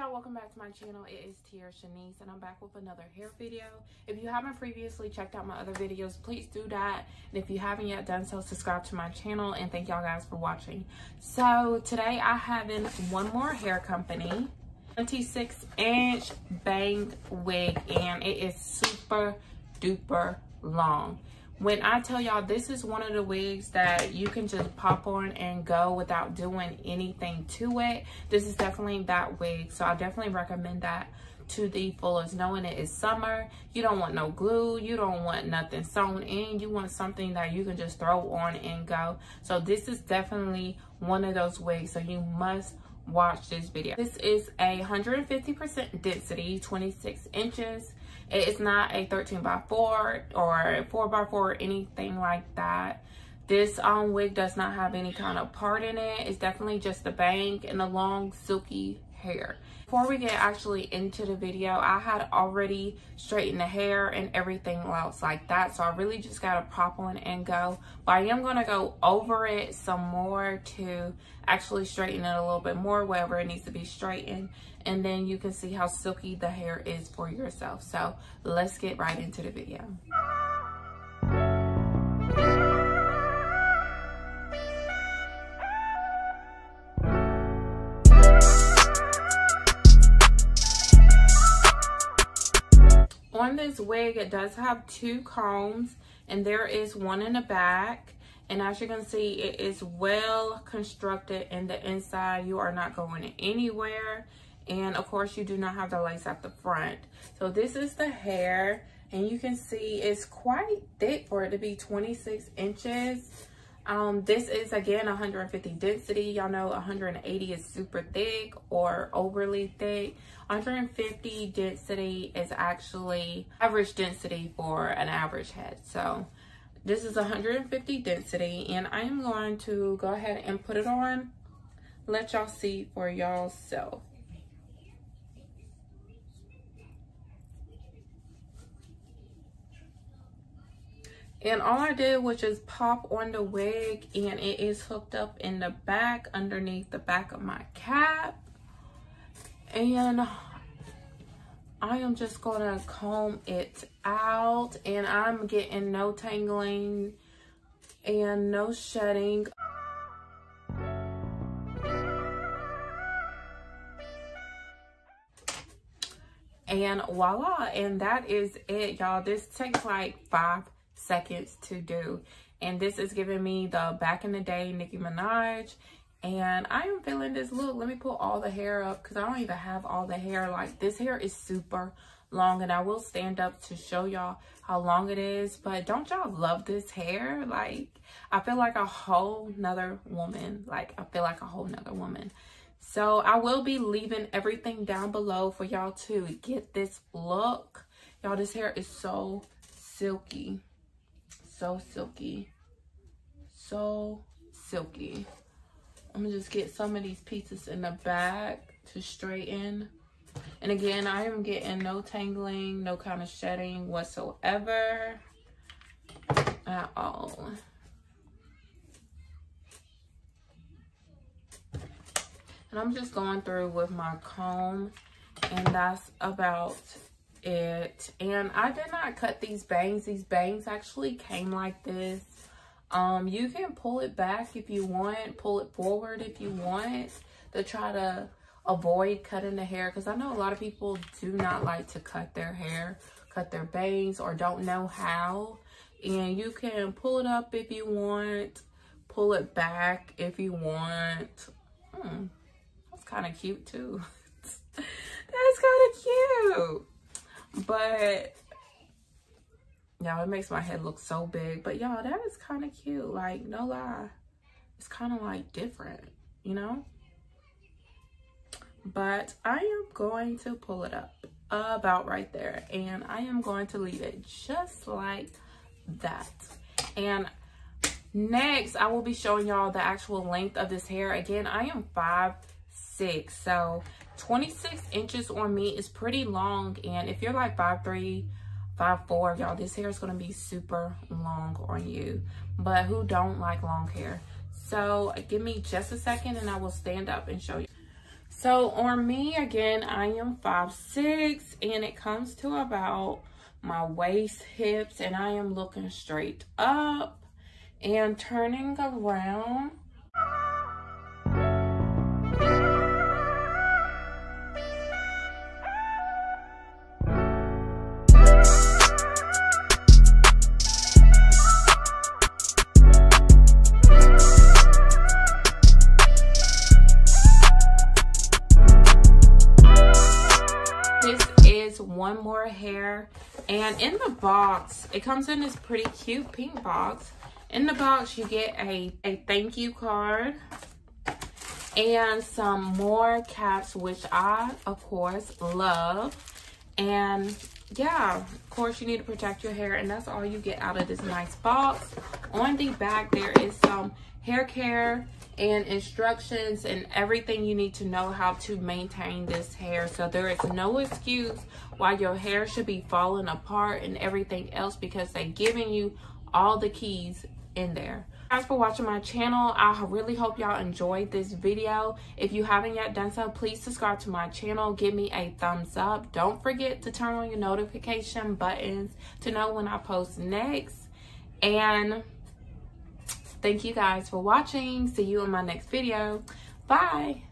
y'all welcome back to my channel. It is Tia Shanice and i'm back with another hair video. If you haven't previously checked out my other videos please do that. And if you haven't yet done so subscribe to my channel and thank y'all guys for watching. So today i have in one more hair company 26 inch bang wig and it is super duper long when I tell y'all this is one of the wigs that you can just pop on and go without doing anything to it, this is definitely that wig. So I definitely recommend that to the fullest knowing it is summer. You don't want no glue. You don't want nothing sewn in. You want something that you can just throw on and go. So this is definitely one of those wigs. So you must watch this video. This is a 150 percent density 26 inches it's not a 13 by 4 or 4 by 4 or anything like that. This um, wig does not have any kind of part in it. It's definitely just the bang and the long silky hair. Before we get actually into the video, I had already straightened the hair and everything else like that. So I really just got to pop on and go. But I am going to go over it some more to actually straighten it a little bit more wherever it needs to be straightened. And then you can see how silky the hair is for yourself. So let's get right into the video. On this wig, it does have two combs and there is one in the back. And as you can see, it is well constructed in the inside. You are not going anywhere. And of course, you do not have the lace at the front. So this is the hair. And you can see it's quite thick for it to be 26 inches. Um, this is again 150 density. Y'all know 180 is super thick or overly thick. 150 density is actually average density for an average head. So this is 150 density and I am going to go ahead and put it on. Let y'all see for y'all self. And all I did was just pop on the wig and it is hooked up in the back underneath the back of my cap. And I am just gonna comb it out and I'm getting no tangling and no shedding. And voila, and that is it, y'all. This takes like five seconds to do. And this is giving me the back in the day Nicki Minaj. And I am feeling this look. Let me pull all the hair up because I don't even have all the hair. Like this hair is super long and I will stand up to show y'all how long it is. But don't y'all love this hair? Like I feel like a whole nother woman. Like I feel like a whole nother woman. So I will be leaving everything down below for y'all to get this look. Y'all, this hair is so silky so silky. So silky. I'm gonna just get some of these pieces in the back to straighten. And again, I am getting no tangling, no kind of shedding whatsoever at all. And I'm just going through with my comb and that's about it. And i did not cut these bangs. These bangs actually came like this. Um you can pull it back if you want pull it forward if you want to try to avoid cutting the hair because i know a lot of people do not like to cut their hair cut their bangs or don't know how. And you can pull it up if you want pull it back if you want. Hmm, that's kind of cute too. That's kind of cute but y'all, it makes my head look so big. But y'all, that is kind of cute. Like, no lie. It's kind of like different, you know? But I am going to pull it up about right there. And I am going to leave it just like that. And next, I will be showing y'all the actual length of this hair. Again, I am five six. So 26 inches on me is pretty long. And if you're like 5'3", 5'4", y'all, this hair is going to be super long on you. But who don't like long hair? So give me just a second and I will stand up and show you. So on me, again, I am five six, and it comes to about my waist, hips, and I am looking straight up and turning around. One more hair. And in the box it comes in this pretty cute pink box. In the box you get a a thank you card and some more caps which i of course love. And yeah of course you need to protect your hair and that's all you get out of this nice box. On the back there is some hair care and instructions and everything you need to know how to maintain this hair. So there is no excuse why your hair should be falling apart and everything else because they're giving you all the keys in there. Thanks for watching my channel. I really hope y'all enjoyed this video. If you haven't yet done so, please subscribe to my channel. Give me a thumbs up. Don't forget to turn on your notification buttons to know when I post next. And Thank you guys for watching. See you in my next video. Bye.